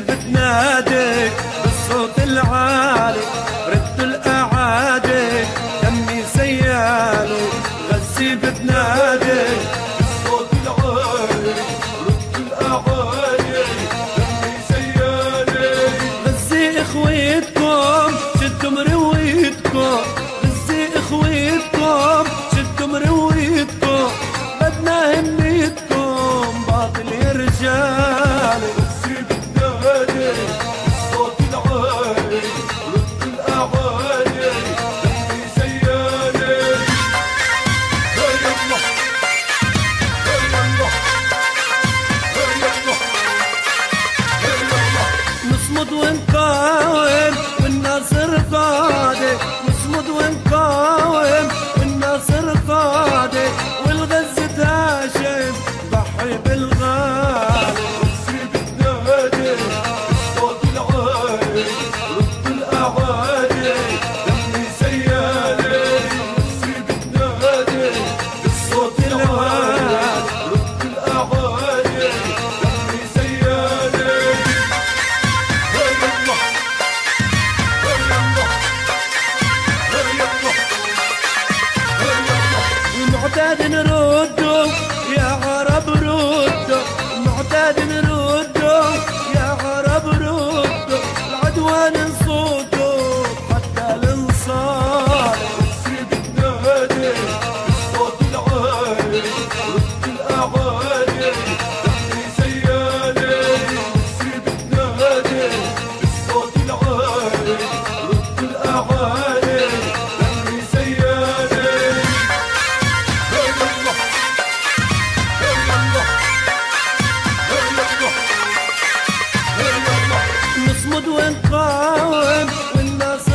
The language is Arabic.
بتناديك بالصوت العالي. todo encanto اصمد وانقاوم والناس